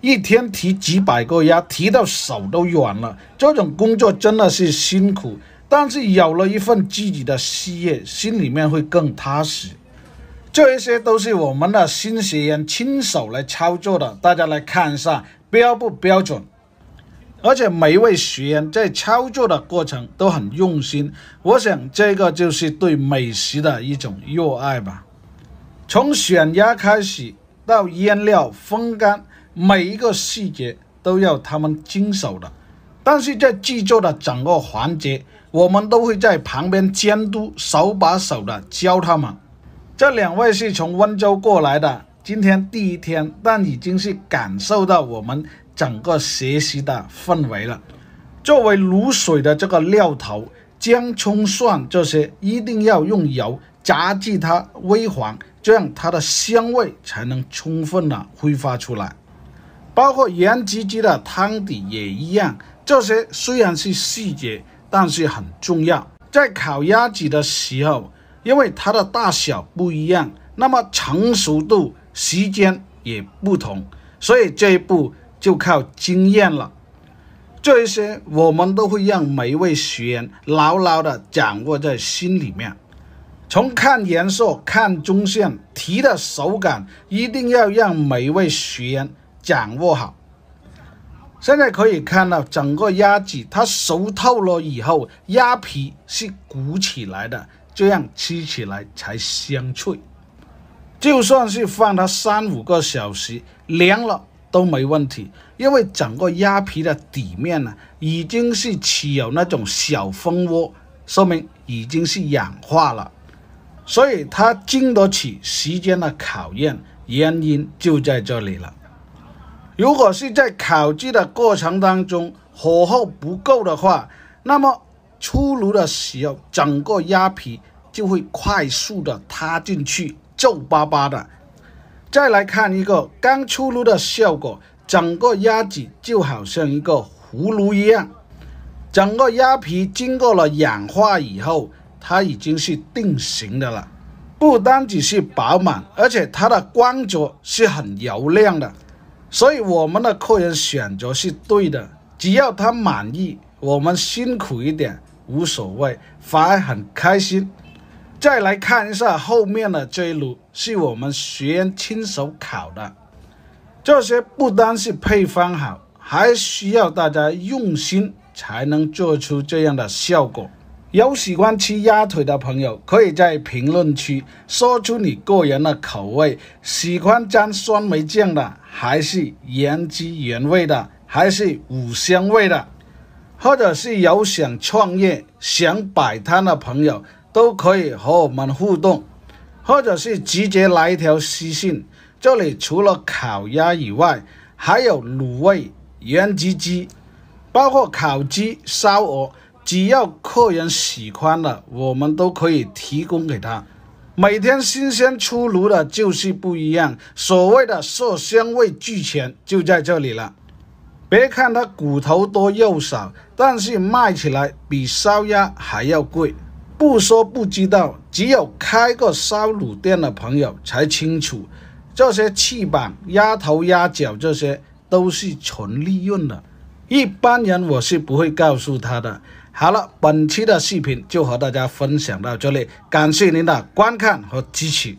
一天提几百个鸭，提到手都软了。这种工作真的是辛苦，但是有了一份自己的事业，心里面会更踏实。这一些都是我们的新学员亲手来操作的，大家来看一下标不标准。而且每一位学员在操作的过程都很用心，我想这个就是对美食的一种热爱吧。从选鸭开始到腌料、风干。每一个细节都要他们经手的，但是在制作的整个环节，我们都会在旁边监督，手把手的教他们。这两位是从温州过来的，今天第一天，但已经是感受到我们整个学习的氛围了。作为卤水的这个料头，姜、葱、蒜这些一定要用油炸至它微黄，这样它的香味才能充分的挥发出来。包括盐焗鸡的汤底也一样，这些虽然是细节，但是很重要。在烤鸭子的时候，因为它的大小不一样，那么成熟度、时间也不同，所以这一步就靠经验了。这一些我们都会让每一位学员牢牢的掌握在心里面。从看颜色、看中线、提的手感，一定要让每一位学员。掌握好，现在可以看到整个鸭子它熟透了以后，鸭皮是鼓起来的，这样吃起来才香脆。就算是放它三五个小时凉了都没问题，因为整个鸭皮的底面呢已经是起有那种小蜂窝，说明已经是氧化了，所以它经得起时间的考验，原因就在这里了。如果是在烤制的过程当中火候不够的话，那么出炉的时候，整个鸭皮就会快速的塌进去，皱巴巴的。再来看一个刚出炉的效果，整个鸭子就好像一个葫芦一样，整个鸭皮经过了氧化以后，它已经是定型的了。不单只是饱满，而且它的光泽是很油亮的。所以我们的客人选择是对的，只要他满意，我们辛苦一点无所谓，反而很开心。再来看一下后面的这一炉，是我们学员亲手烤的。这些不单是配方好，还需要大家用心才能做出这样的效果。有喜欢吃鸭腿的朋友，可以在评论区说出你个人的口味，喜欢沾酸梅酱的，还是原汁原味的，还是五香味的，或者是有想创业、想摆摊的朋友，都可以和我们互动，或者是直接来一条私信。这里除了烤鸭以外，还有卤味、原汁鸡，包括烤鸡、烧鹅。只要客人喜欢的，我们都可以提供给他。每天新鲜出炉的，就是不一样。所谓的色香味俱全，就在这里了。别看它骨头多肉少，但是卖起来比烧鸭还要贵。不说不知道，只有开过烧卤店的朋友才清楚，这些翅膀、鸭头、鸭脚这些都是纯利润的。一般人我是不会告诉他的。好了，本期的视频就和大家分享到这里，感谢您的观看和支持。